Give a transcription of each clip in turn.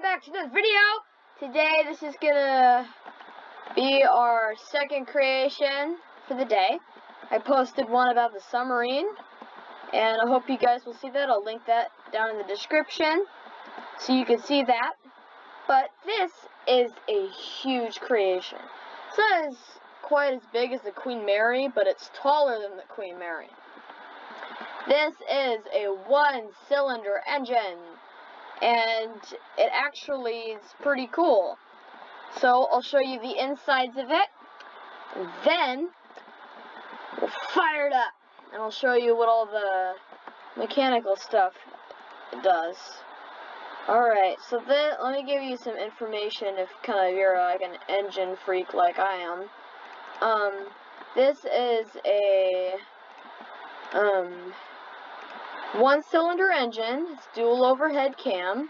back to this video. Today, this is gonna be our second creation for the day. I posted one about the submarine, and I hope you guys will see that. I'll link that down in the description so you can see that. But this is a huge creation. It's not as quite as big as the Queen Mary, but it's taller than the Queen Mary. This is a one-cylinder engine and it actually is pretty cool. So I'll show you the insides of it, then we'll fire it up, and I'll show you what all the mechanical stuff does. Alright, so then let me give you some information if kind of you're like an engine freak like I am. Um, this is a um, one cylinder engine, it's dual overhead cam.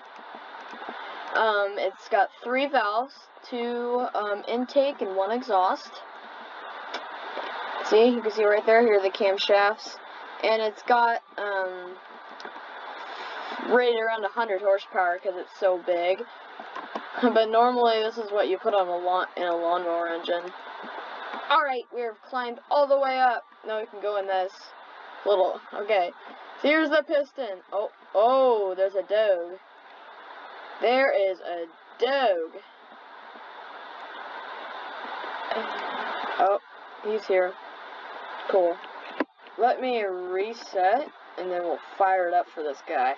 Um, it's got three valves, two um, intake and one exhaust. See, you can see right there, here are the camshafts. And it's got um, rated around 100 horsepower because it's so big. but normally this is what you put on a lawn in a lawnmower engine. Alright, we've climbed all the way up. Now we can go in this little, okay. Here's the piston. Oh, oh, there's a dog. There is a dog. Oh, he's here. Cool. Let me reset, and then we'll fire it up for this guy.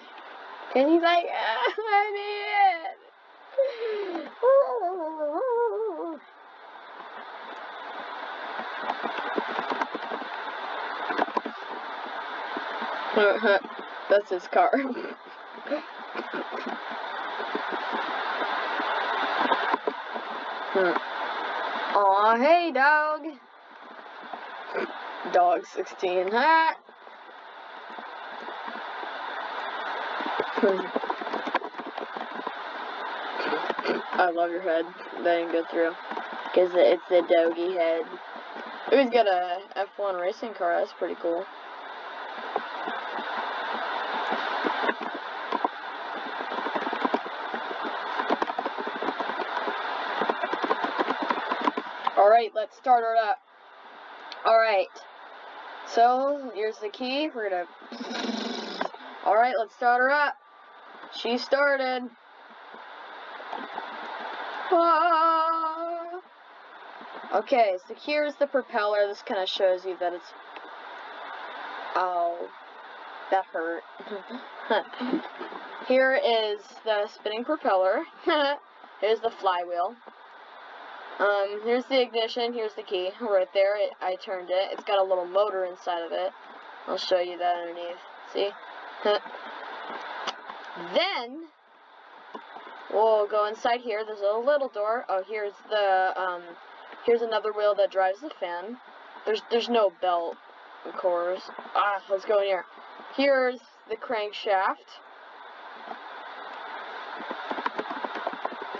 And he's like, ah, I'm in. That's his car. Aw, hey, dog. Dog 16. Ha! I love your head. That didn't go through. Because it's the doggy head. He's got a F1 racing car. That's pretty cool. Alright, let's start her up. Alright. So, here's the key. We're gonna... Alright, let's start her up. She started. Ah. Okay, so here's the propeller. This kind of shows you that it's... Oh, that hurt. Here is the spinning propeller. Here's the flywheel. Um, here's the ignition, here's the key, right there, it, I turned it, it's got a little motor inside of it, I'll show you that underneath, see, then, we'll go inside here, there's a little door, oh, here's the, um, here's another wheel that drives the fan, there's, there's no belt, of course, ah, let's go in here, here's the crankshaft,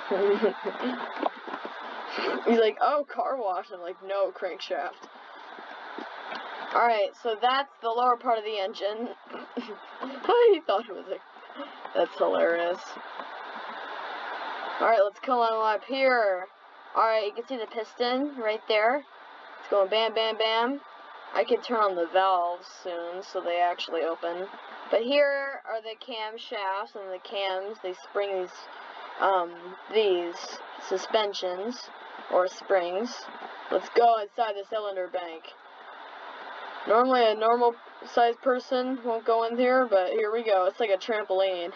He's like, oh, car wash. I'm like, no, crankshaft. Alright, so that's the lower part of the engine. he thought it was a... That's hilarious. Alright, let's come on up here. Alright, you can see the piston right there. It's going bam, bam, bam. I can turn on the valves soon, so they actually open. But here are the camshafts and the cams. They spring these, um, these suspensions or springs. Let's go inside the cylinder bank. Normally a normal sized person won't go in here, but here we go. It's like a trampoline.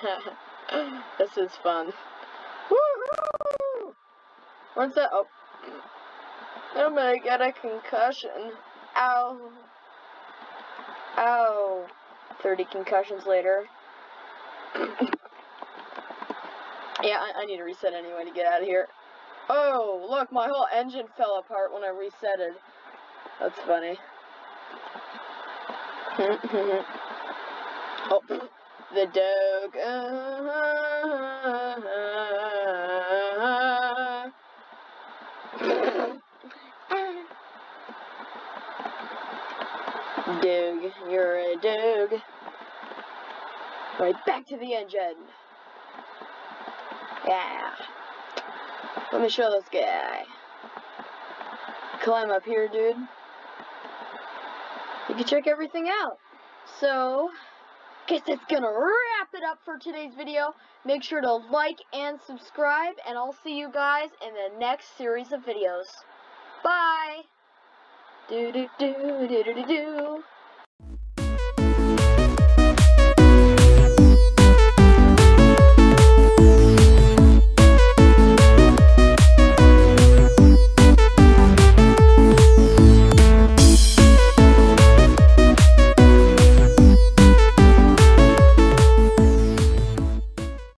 this is fun. Woohoo! What's that? Oh. I'm gonna get a concussion. Ow. Ow. 30 concussions later. yeah, I, I need to reset anyway to get out of here. Oh, look, my whole engine fell apart when I resetted. That's funny. oh, the dog. dog, you're a dog. Right, back to the engine. Yeah. Let me show this guy. Climb up here, dude. You can check everything out. So, guess that's gonna wrap it up for today's video. Make sure to like and subscribe, and I'll see you guys in the next series of videos. Bye! Do do do do do do.